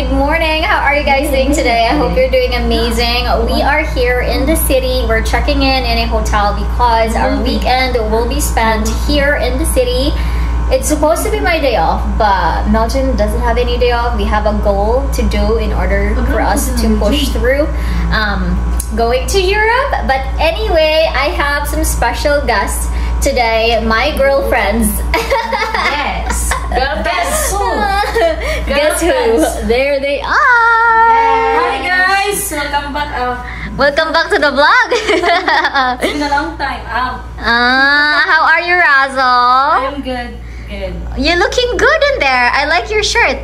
good morning. How are you guys doing today? I hope you're doing amazing. We are here in the city. We're checking in in a hotel because our weekend will be spent here in the city. It's supposed to be my day off, but Melton doesn't have any day off. We have a goal to do in order for us to push through um, going to Europe. But anyway, I have some special guests today. My girlfriends. Yes. Guess who? Girlfriends. There they are. Hi guys! Welcome back. Uh, Welcome back to the vlog. it's been a long time. Um, Ah, how are you, Razzle? I'm good. Good. You're looking good in there. I like your shirt.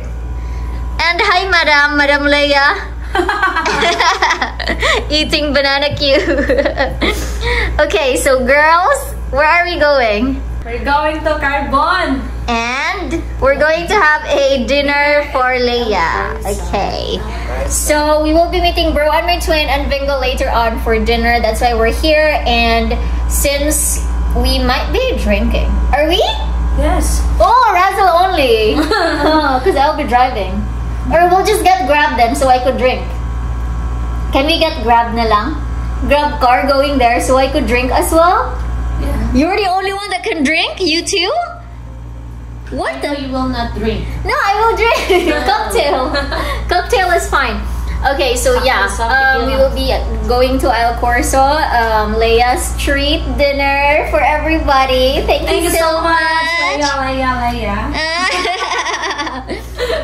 And hi, Madam, Madam Leia. Eating banana cue. okay, so girls, where are we going? We're going to Carbon. And we're going to have a dinner for Leia. Okay. So we will be meeting Bro and my twin and Bingo later on for dinner. That's why we're here. And since we might be drinking, are we? Yes. Oh, Razzle only. Oh, because I'll be driving. Or we'll just get Grab then so I could drink. Can we get Grab na lang? Grab car going there so I could drink as well? Yeah. You're the only one that can drink? You too? What the? you will not drink. No, I will drink. Cocktail. Cocktail is fine. Okay, so yeah, um, we will be going to El Corso, um, Leia's treat dinner for everybody. Thank, Thank you so much. much. Leia, Leia, Leia.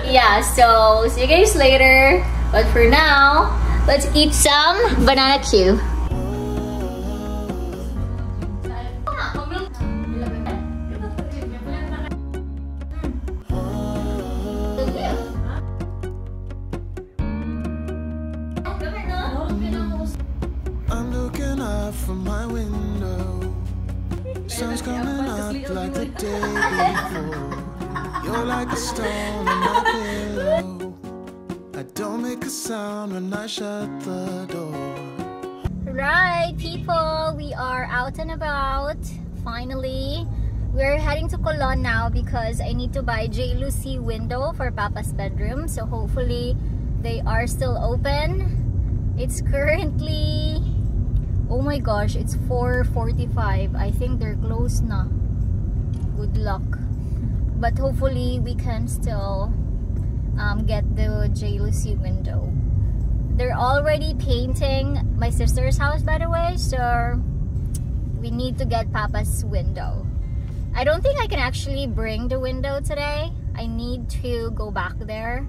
yeah, so see you guys later. But for now, let's eat some banana Q. out from my window. Sun's coming up like the day before. You're like a stone on my pillow. I don't make a sound when I shut the door. Right, people, we are out and about. Finally, we're heading to Colon now because I need to buy jalousie window for Papa's bedroom. So hopefully, they are still open. It's currently, oh my gosh, it's 4:45. I think they're closed na. Good luck. But hopefully, we can still um, get the jalousie window. They're already painting my sister's house, by the way, so we need to get Papa's window. I don't think I can actually bring the window today. I need to go back there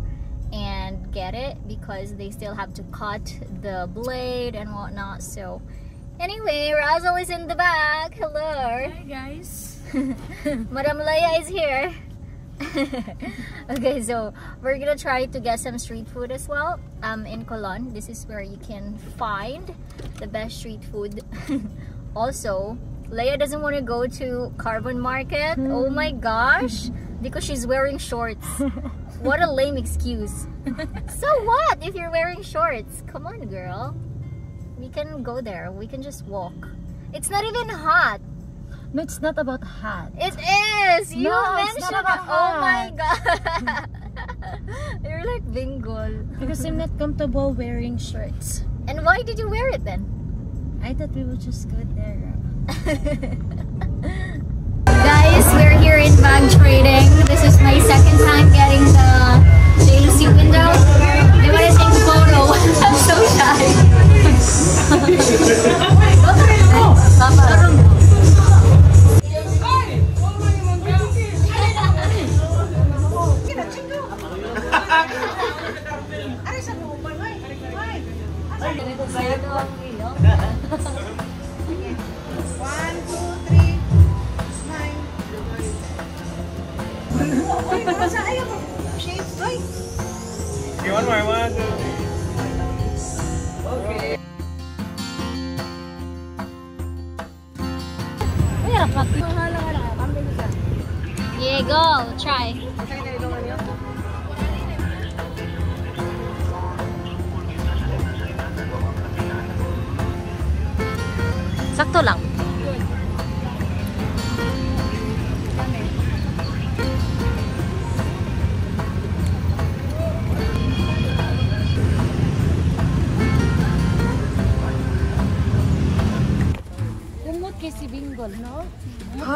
and get it because they still have to cut the blade and whatnot. So, anyway, Razzle is in the back. Hello. Hi guys. Madam Leia is here. okay, so we're gonna try to get some street food as well. Um, in Colon, this is where you can find the best street food. also, Leia doesn't want to go to Carbon Market. Oh my gosh, because she's wearing shorts. what a lame excuse. so what if you're wearing shorts? Come on, girl. We can go there. We can just walk. It's not even hot. No, it's not about hot. It is. You No, mentioned. about oh my god. You're like bingo. Because I'm not comfortable wearing shirts. And why did you wear it then? I thought we would just go there. Guys, we're here in bag trading. This is my second time getting the jalousie window.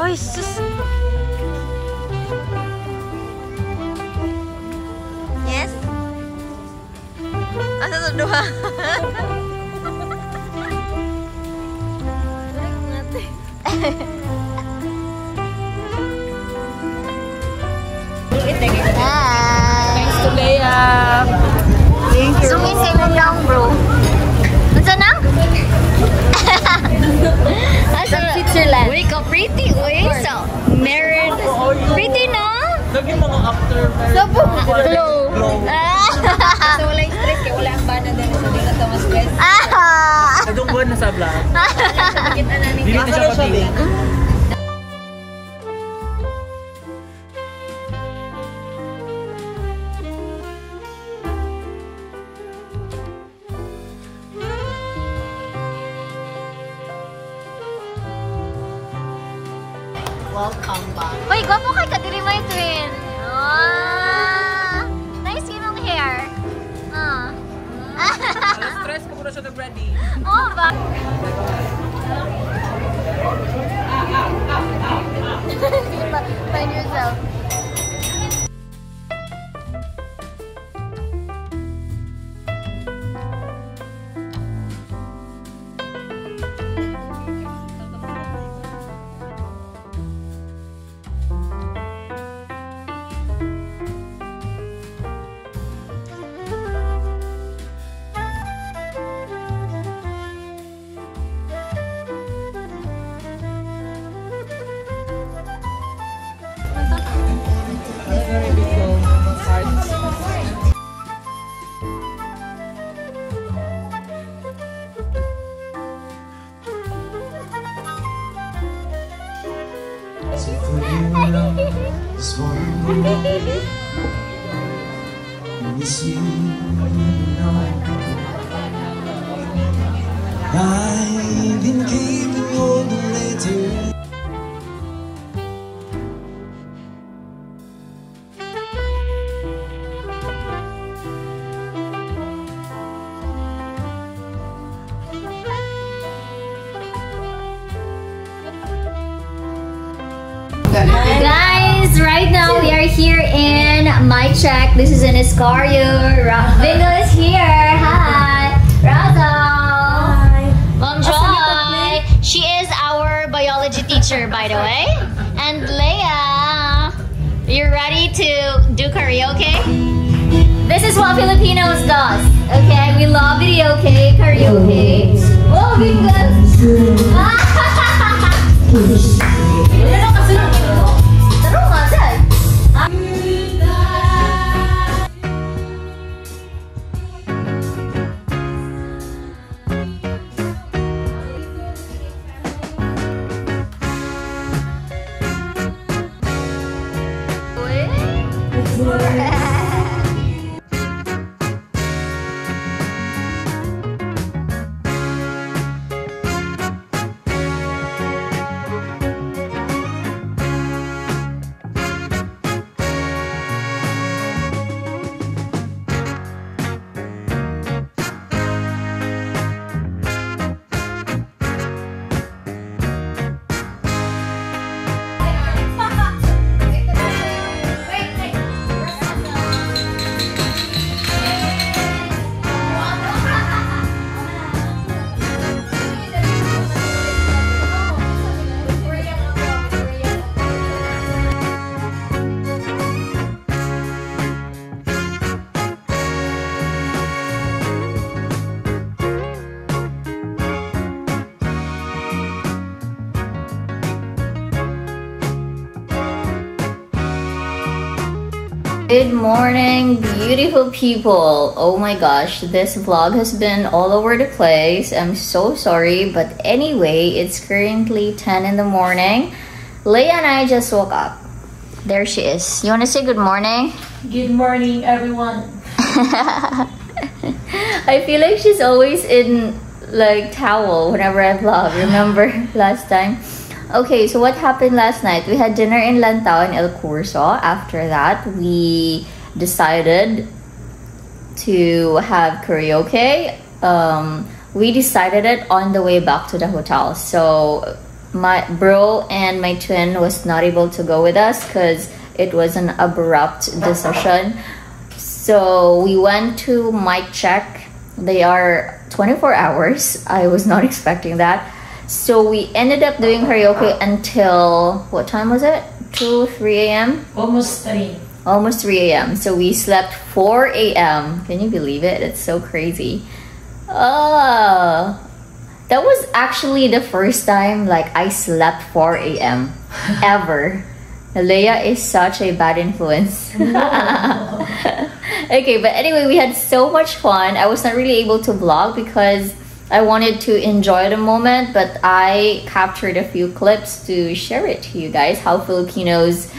Ay, sus. Yes? Asa sa duha? Nice to Leia. Thank you. Zoom in kay mo lang, bro. Unsa na? From Switzerland. Uy, ka pretty. Uy, so married. Pretty na? Lagi mga after Sabo. Glow. Ah. So, wala yung stress kaya wala ang bana din. So, di na ito mas stress. Ah. Kadong buwan na sa vlog. Kita na ni Dili na siya pati. Welcome back. Uy, gwapo kay kadiri my twin. Ah. Nice imong hair. Ah. Alas stress ko muna siya nag-ready. Oh, ba? Find yourself. This one miss you know. I've been keeping all the letters. Check. This is in Escario. Ra- Vingo is here. Hi. Razo. Hi. Joy. She is our biology teacher, by the way. And Leia. You're ready to do karaoke? This is what Filipinos does. Okay, we love karaoke, karaoke. Oh, Vingo. morning, beautiful people. Oh my gosh, this vlog has been all over the place. I'm so sorry, but anyway, it's currently 10 in the morning. Leia and I just woke up. There she is. You want to say good morning? Good morning, everyone. I feel like she's always in like towel whenever I vlog. Remember last time? Okay, so what happened last night? We had dinner in Lantaw in El Curso. After that, we decided to have karaoke. Um, we decided it on the way back to the hotel. So my bro and my twin was not able to go with us because it was an abrupt decision. So we went to Mic Check. They are 24 hours. I was not expecting that. So we ended up doing karaoke until what time was it? 2, 3 a.m. Almost three. almost 3 a.m. So we slept 4 a.m. Can you believe it? It's so crazy. Oh, that was actually the first time like I slept 4 a.m. ever. Leia is such a bad influence. okay, but anyway, we had so much fun. I was not really able to vlog because I wanted to enjoy the moment, but I captured a few clips to share it to you guys how Filipinos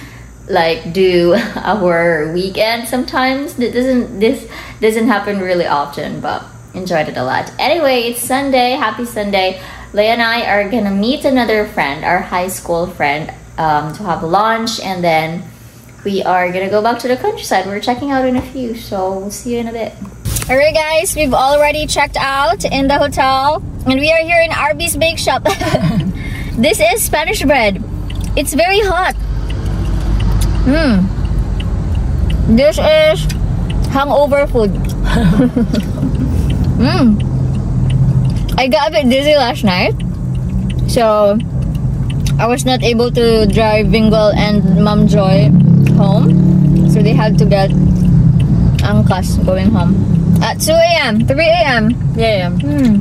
like do our weekend sometimes. This doesn't this doesn't happen really often, but enjoyed it a lot. Anyway, it's Sunday. Happy Sunday. Leia and I are gonna meet another friend, our high school friend, um, to have lunch, and then we are gonna go back to the countryside. We're checking out in a few, so we'll see you in a bit. Alright, guys, we've already checked out in the hotel, and we are here in Arby's Bake Shop. this is Spanish bread. It's very hot. Hmm. This is hangover food. Hmm. I got a bit dizzy last night, so I was not able to drive Vingle and Mom Joy home, so they had to get angkas going home at 2 a.m. 3 a.m. Yeah, yeah. Hmm.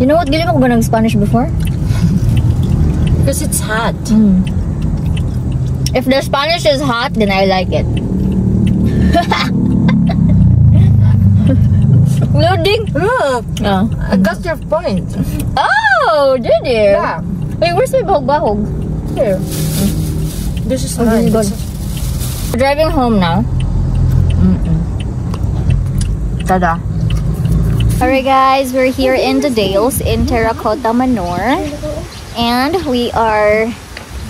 You know what? Galing ako ba ng Spanish before? Because it's hot. If the Spanish is hot, then I like it. Loading? Look, Oh. I got your point. Oh, did you? Yeah. Wait, where's my bahog-bahog? Here. This is Oh, this is good. We're driving home now. Tada. Alright guys, we're here in the Dales in Terracotta Manor. And we are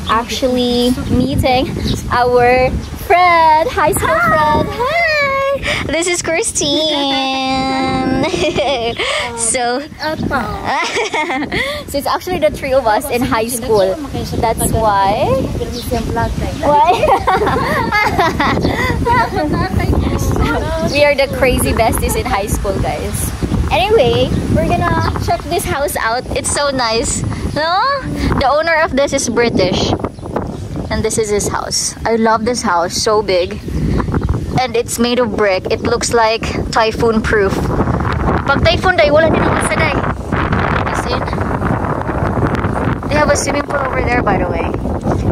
actually meeting our friend, high school friend. Hi! This is Christine. so, so it's actually the three of us in high school. That's why. Why? we are the crazy besties in high school, guys. Anyway, we're gonna check this house out. It's so nice. No? The owner of this is British. And this is his house. I love this house. So big. And it's made of brick. It looks like typhoon proof. Pag typhoon day, wala day. See? Eh. They have a swimming pool over there, by the way.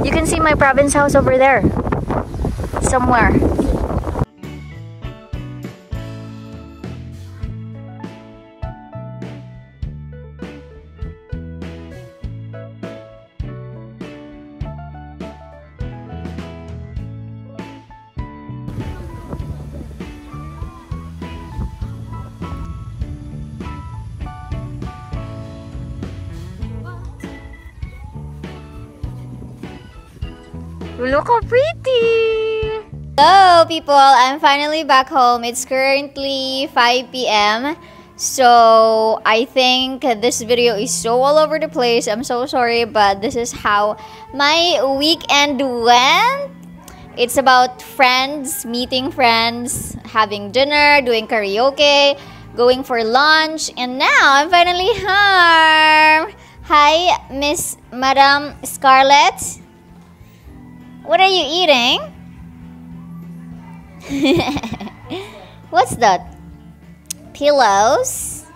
You can see my province house over there. Somewhere. Look how pretty! Hello, people. I'm finally back home. It's currently 5 p.m. So I think this video is so all over the place. I'm so sorry, but this is how my weekend went. It's about friends, meeting friends, having dinner, doing karaoke, going for lunch, and now I'm finally home. Hi, Miss Madam Scarlett. What are you eating? What's that? Pillows?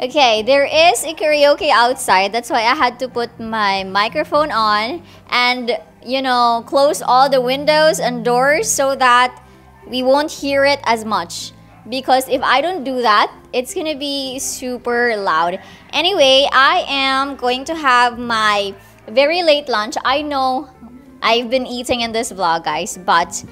Okay, there is a karaoke outside. That's why I had to put my microphone on and, you know, close all the windows and doors so that we won't hear it as much. Because if I don't do that, it's gonna be super loud. Anyway, I am going to have my very late lunch. I know I've been eating in this vlog, guys, but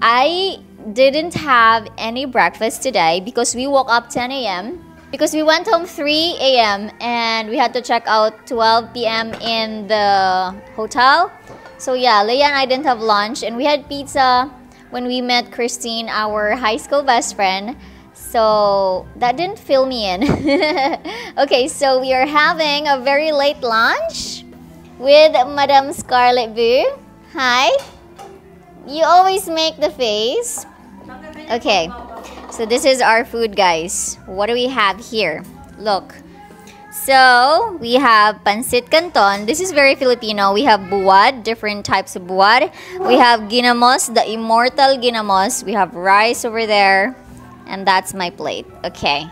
I didn't have any breakfast today because we woke up 10 a.m. because we went home 3 a.m. and we had to check out 12 p.m. in the hotel. So yeah, Leia and I didn't have lunch and we had pizza when we met Christine, our high school best friend. So So that didn't fill me in. okay, so we are having a very late lunch with Madame Scarlet Boo. Hi. You always make the face. Okay, so this is our food, guys. What do we have here? Look. So, we have pancit canton. This is very Filipino. We have buwad, different types of buwad. We have ginamos, the immortal ginamos. We have rice over there. And that's my plate. Okay.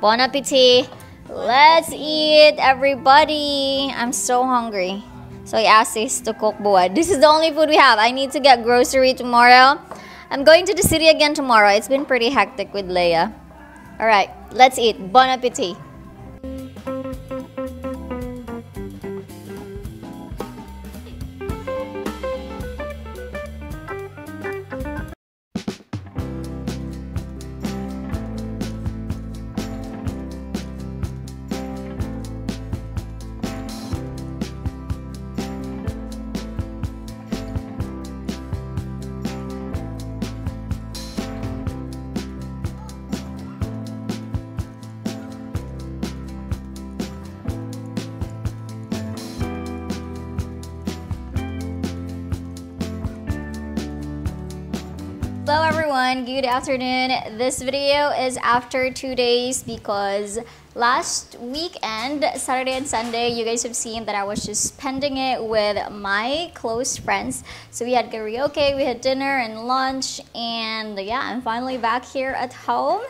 Bon appetit. Let's eat, everybody. I'm so hungry. So I asked Sis to cook buwad. This is the only food we have. I need to get grocery tomorrow. I'm going to the city again tomorrow. It's been pretty hectic with Leia. Alright, let's eat. Bon appetit. Hello everyone, good afternoon. This video is after two days because last weekend, Saturday and Sunday, you guys have seen that I was just spending it with my close friends. So we had karaoke, we had dinner and lunch, and yeah, I'm finally back here at home.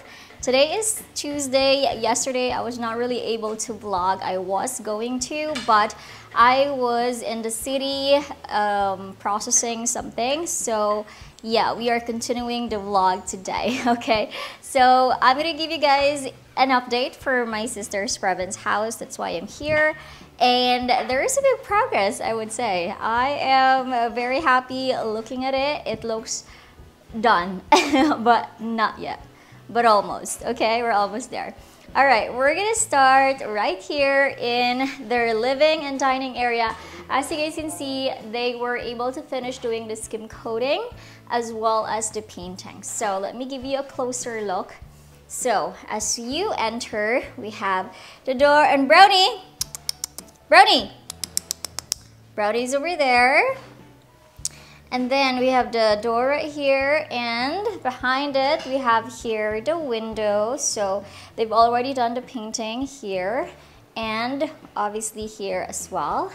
Today is Tuesday. Yesterday, I was not really able to vlog. I was going to, but I was in the city um, processing something. So, yeah, we are continuing the vlog today. Okay, so I'm gonna give you guys an update for my sister's province house. That's why I'm here. And there is a big progress, I would say. I am very happy looking at it. It looks done, but not yet but almost. Okay, we're almost there. All right, we're gonna start right here in their living and dining area. As you guys can see, they were able to finish doing the skim coating as well as the painting. So let me give you a closer look. So as you enter, we have the door and Brownie, Brownie, Brownie's over there. And then we have the door right here and behind it we have here the window. So they've already done the painting here and obviously here as well.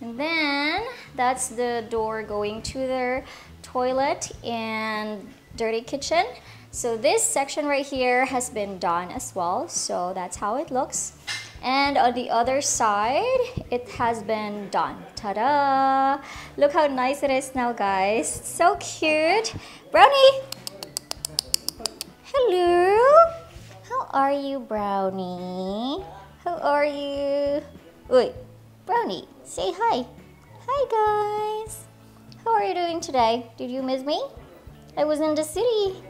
And then that's the door going to their toilet and dirty kitchen. So this section right here has been done as well. So that's how it looks. And on the other side, it has been done. Ta-da! Look how nice it is now, guys. So cute. Brownie! Hello! How are you, Brownie? How are you? Wait, Brownie, say hi. Hi, guys. How are you doing today? Did you miss me? I was in the city.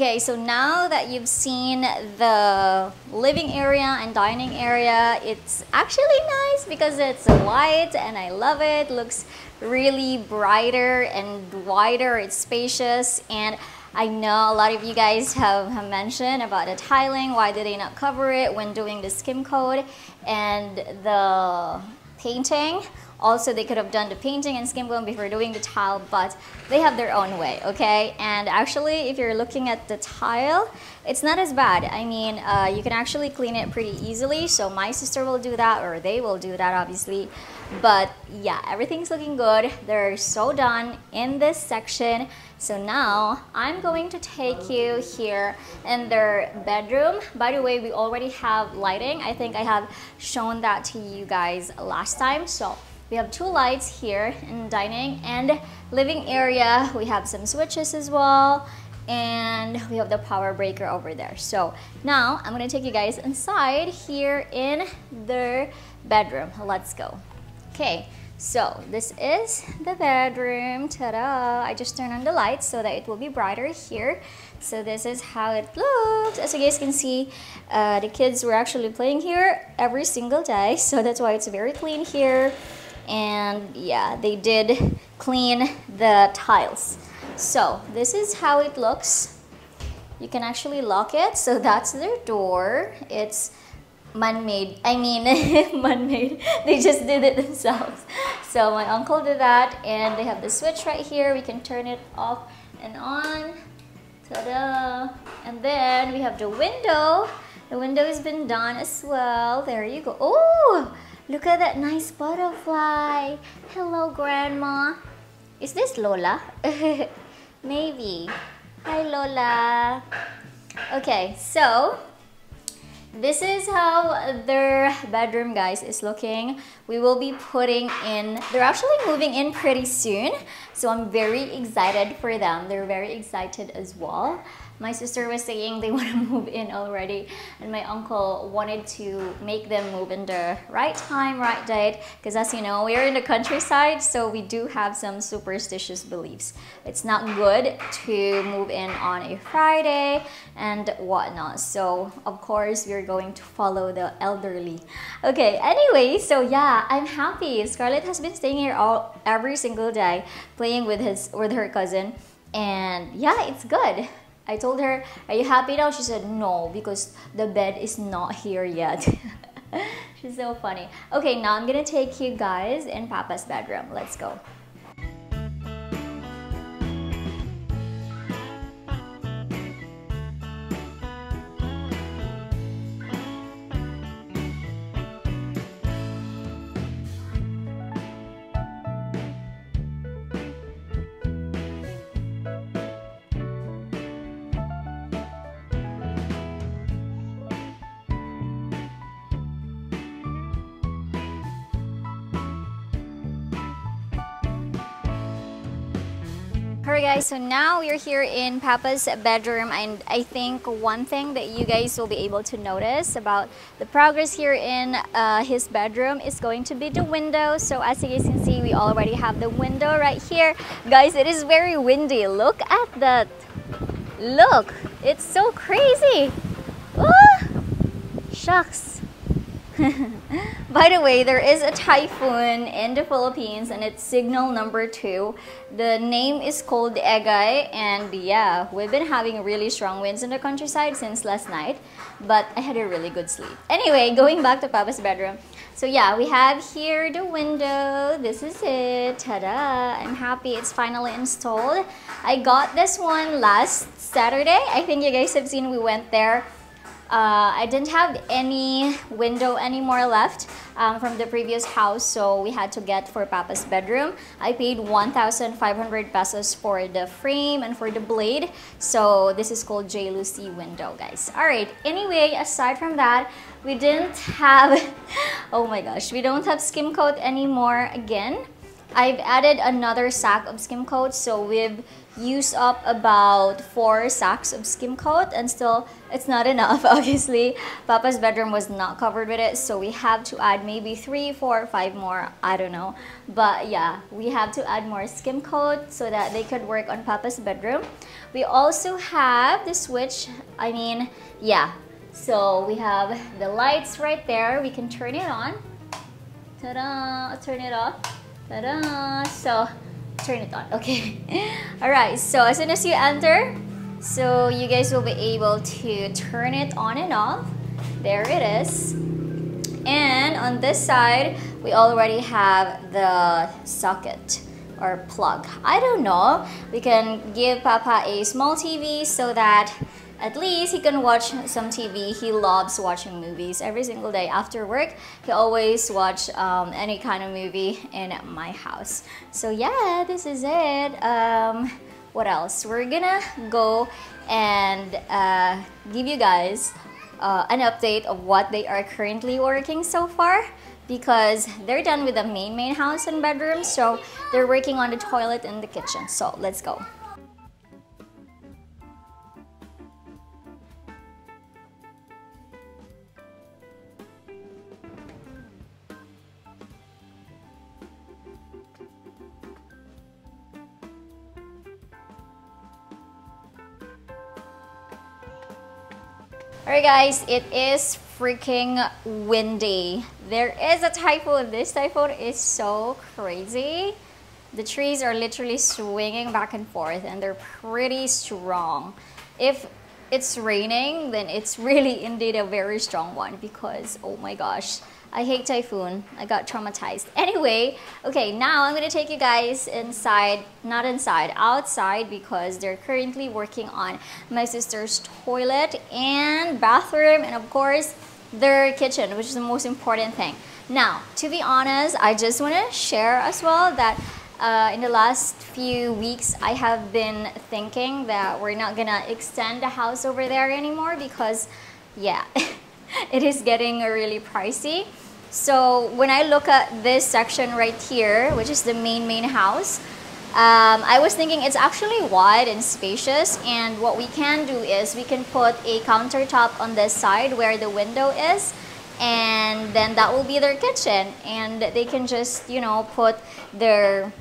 Okay, so now that you've seen the living area and dining area, it's actually nice because it's white and I love it. Looks really brighter and wider, it's spacious and I know a lot of you guys have, have mentioned about the tiling, why did they not cover it when doing the skim coat and the painting. Also, they could have done the painting and skim coat before doing the tile, but they have their own way, okay? And actually, if you're looking at the tile, it's not as bad. I mean, uh, you can actually clean it pretty easily. So my sister will do that, or they will do that, obviously. But yeah, everything's looking good. They're so done in this section. So now I'm going to take you here in their bedroom. By the way, we already have lighting. I think I have shown that to you guys last time. So we have two lights here in dining and living area. We have some switches as well and we have the power breaker over there. So now I'm gonna take you guys inside here in their bedroom. Let's go. Okay, So this is the bedroom. Ta-da! I just turned on the lights so that it will be brighter here. So this is how it looks. As you guys can see, uh, the kids were actually playing here every single day. So that's why it's very clean here. And yeah, they did clean the tiles. So this is how it looks. You can actually lock it. So that's their door. It's man-made. I mean, man-made. They just did it themselves. So my uncle did that and they have the switch right here. We can turn it off and on. Ta-da! And then we have the window. The window has been done as well. There you go. Oh, look at that nice butterfly. Hello, Grandma. Is this Lola? Maybe. Hi, Lola. Okay, so this is how their bedroom guys is looking we will be putting in they're actually moving in pretty soon so i'm very excited for them they're very excited as well my sister was saying they want to move in already and my uncle wanted to make them move in the right time right date because as you know we're in the countryside so we do have some superstitious beliefs. It's not good to move in on a friday and whatnot so of course we're going to follow the elderly. Okay anyway so yeah i'm happy. Scarlett has been staying here all every single day playing with his with her cousin and yeah it's good I told her, Are you happy now? She said, No, because the bed is not here yet. She's so funny. Okay, now I'm gonna take you guys in Papa's bedroom. Let's go. Alright guys, so now we're here in Papa's bedroom and I think one thing that you guys will be able to notice about the progress here in uh, his bedroom is going to be the window. So as you guys can see, we already have the window right here. Guys, it is very windy. Look at that. Look, it's so crazy. Ah, shucks. By the way, there is a typhoon in the Philippines and it's signal number two. The name is called Egay and yeah, we've been having really strong winds in the countryside since last night, but I had a really good sleep. Anyway, going back to Papa's bedroom. So yeah, we have here the window. This is it. Ta-da! I'm happy it's finally installed. I got this one last Saturday. I think you guys have seen we went there uh, I didn't have any window anymore left um, from the previous house, so we had to get for Papa's bedroom. I paid 1,500 pesos for the frame and for the blade. So this is called jalousie window, guys. All right. Anyway, aside from that, we didn't have. oh my gosh, we don't have skim coat anymore again. I've added another sack of skim coat, so we've used up about four sacks of skim coat and still it's not enough obviously. Papa's bedroom was not covered with it so we have to add maybe three four five more i don't know. But yeah we have to add more skim coat so that they could work on papa's bedroom. We also have the switch i mean yeah. So we have the lights right there. We can turn it on. Ta-da! Turn it off. Ta-da! So turn it on. Okay. All right so as soon as you enter so you guys will be able to turn it on and off. There it is. And on this side we already have the socket or plug. I don't know. We can give Papa a small TV so that at least he can watch some TV. He loves watching movies every single day after work. He always watch um, any kind of movie in my house. So yeah, this is it. Um, what else? We're gonna go and uh, give you guys uh, an update of what they are currently working so far because they're done with the main main house and bedroom so they're working on the toilet and the kitchen so let's go Alright guys, it is freaking windy. There is a typhoon. This typhoon is so crazy. The trees are literally swinging back and forth and they're pretty strong. If it's raining, then it's really indeed a very strong one because oh my gosh, I hate typhoon. I got traumatized. Anyway, okay, now I'm gonna take you guys inside, not inside, outside because they're currently working on my sister's toilet and bathroom and of course their kitchen, which is the most important thing. Now, to be honest, I just want to share as well that uh, in the last few weeks, I have been thinking that we're not gonna extend the house over there anymore because, yeah, it is getting really pricey. So when I look at this section right here, which is the main main house, um, I was thinking it's actually wide and spacious and what we can do is we can put a countertop on this side where the window is and then that will be their kitchen and they can just you know put their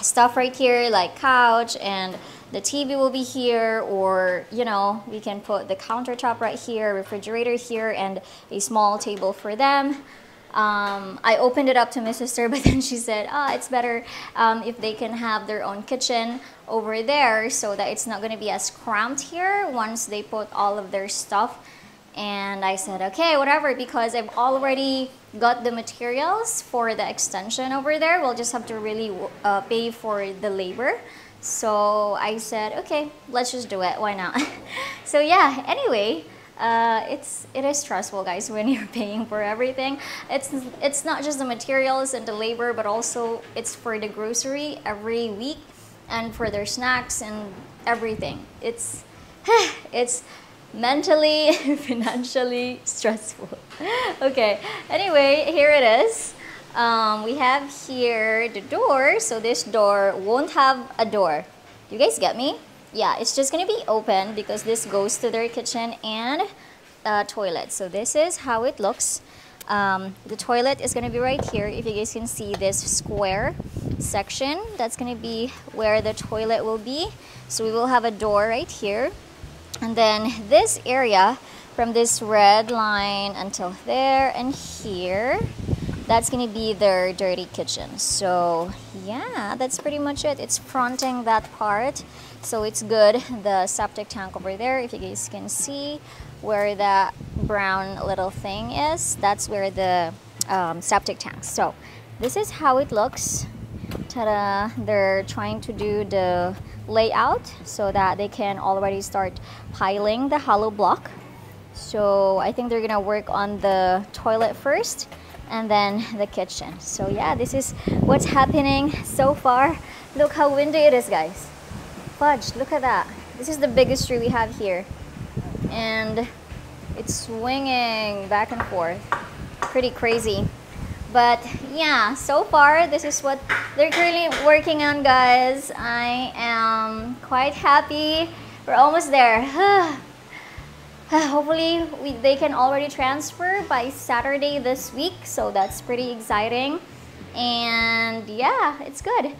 stuff right here like couch and the TV will be here or you know we can put the countertop right here refrigerator here and a small table for them um, I opened it up to my sister, but then she said, ah, it's better um, if they can have their own kitchen over there so that it's not going to be as cramped here once they put all of their stuff and I said, okay, whatever, because I've already got the materials for the extension over there. We'll just have to really uh, pay for the labor. So I said, okay, let's just do it. Why not? so yeah, anyway, uh, it's it is stressful, guys, when you're paying for everything. It's it's not just the materials and the labor, but also it's for the grocery every week and for their snacks and everything. It's it's mentally, financially stressful. okay, anyway, here it is. Um, we have here the door. So this door won't have a door. You guys get me? Yeah, it's just going to be open because this goes to their kitchen and uh, toilet. So this is how it looks. Um, the toilet is going to be right here. If you guys can see this square section, that's going to be where the toilet will be. So we will have a door right here. And then this area from this red line until there and here, that's gonna be their dirty kitchen. So yeah, that's pretty much it. It's fronting that part. So it's good. The septic tank over there, if you guys can see where that brown little thing is, that's where the um, septic tank. So this is how it looks. Ta-da! They're trying to do the layout so that they can already start piling the hollow block. So I think they're gonna work on the toilet first and then the kitchen. So yeah, this is what's happening so far. Look how windy it is, guys. Fudge, look at that. This is the biggest tree we have here. And it's swinging back and forth. Pretty crazy. But yeah, so far this is what they're currently working on, guys. I am quite happy. We're almost there. Hopefully we, they can already transfer by Saturday this week. So that's pretty exciting. And yeah, it's good.